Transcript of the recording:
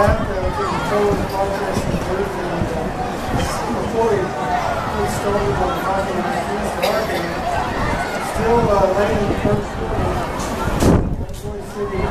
that, uh, to control the progress of the group and uh, before we we started on talking about this dark and still uh, laying the first uh, Troy City